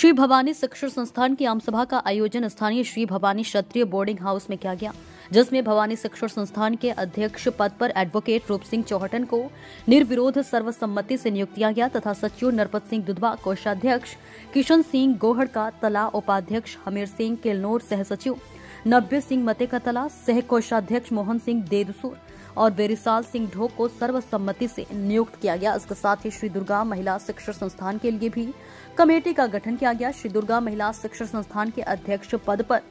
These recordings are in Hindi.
श्री भवानी शिक्षण संस्थान की आमसभा का आयोजन स्थानीय श्री भवानी क्षत्रिय बोर्डिंग हाउस में किया गया, जिसमें भवानी शिक्षण संस्थान के अध्यक्ष पद पर एडवोकेट रूप सिंह चौहटन को निर्विरोध सर्वसम्मति से नियुक्त किया गया तथा सचिव नरपत सिंह दुधवा, कोषाध्यक्ष किशन सिंह गोहड़ का तला उपाध्यक्ष हमीर सिंह किलनोर सह सचिव नब्बे सिंह मते का तला सह कोषाध्यक्ष मोहन सिंह देदसूर और बेरिसाल सिंह ढोक को सर्वसम्मति से नियुक्त किया गया। इसके साथ ही श्री दुर्गा महिला शिक्षण संस्थान के लिए भी कमेटी का गठन किया गया। श्री दुर्गा महिला शिक्षण संस्थान के अध्यक्ष पद पर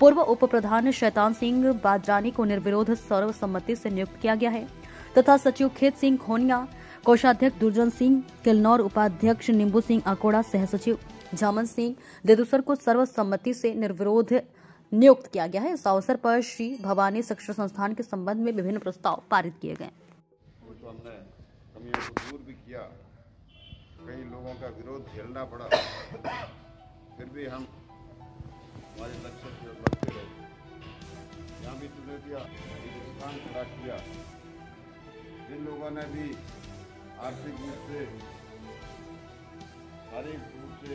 पूर्व उप प्रधान शैतान सिंह बाजरानी को निर्विरोध सर्वसम्मति से नियुक्त किया गया है। तथा सचिव खेत सिंह खोनिया, कोषाध्यक्ष दुर्जन सिंह, किलनौर उपाध्यक्ष निम्बू सिंह अकोड़ा सह सचिव जामन सिंह देदूसर को सर्वसम्मति से निर्विरोध नियुक्त किया गया है। इस अवसर पर श्री भवानी शिक्षण संस्थान के संबंध में विभिन्न प्रस्ताव पारित किए गए। तो हमने कमियों को दूर भी किया। कई लोगों का विरोध झेलना पड़ा। फिर भी हम हमारे लक्ष्य की ओर बढ़ते रहे। यहाँ भी चुनौतियाँ हिंदुस्तान खड़ा किया। जिन लोगों ने भी आर्थिक रूप से शारीरिक रूप से